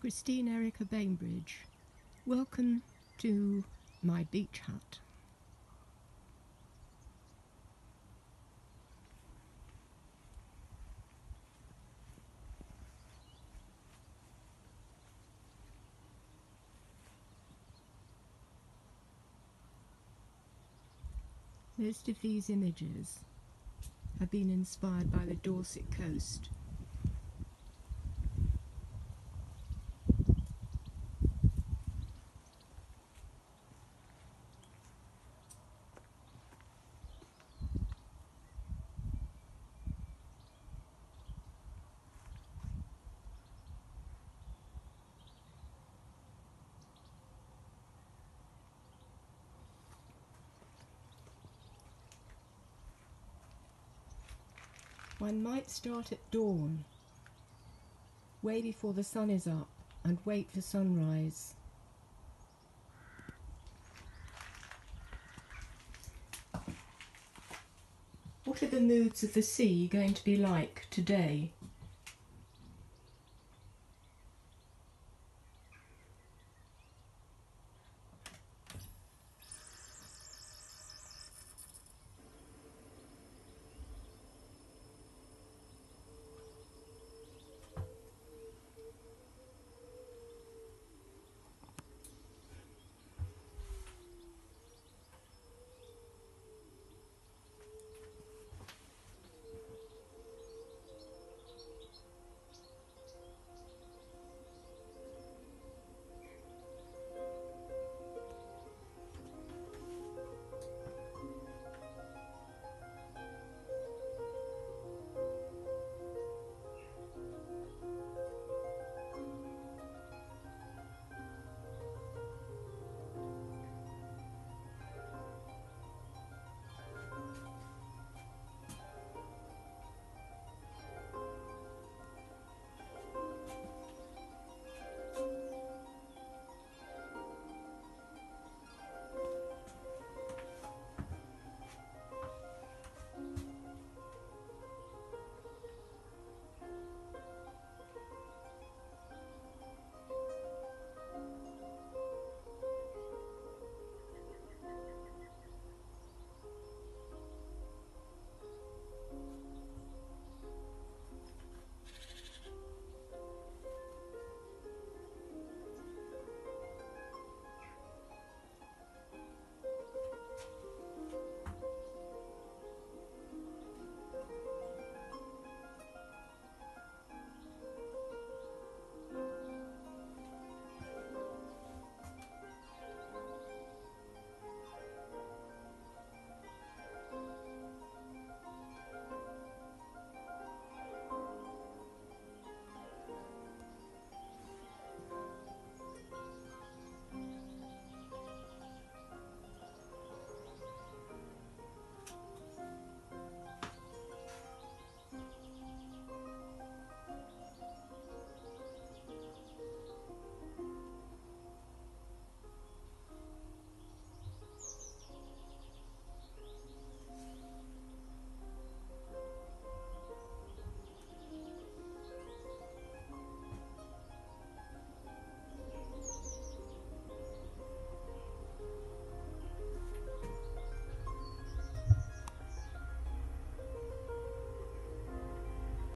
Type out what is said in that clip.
Christine Erica Bainbridge. Welcome to my beach hut. Most of these images have been inspired by the Dorset coast. One might start at dawn, way before the sun is up, and wait for sunrise. What are the moods of the sea going to be like today?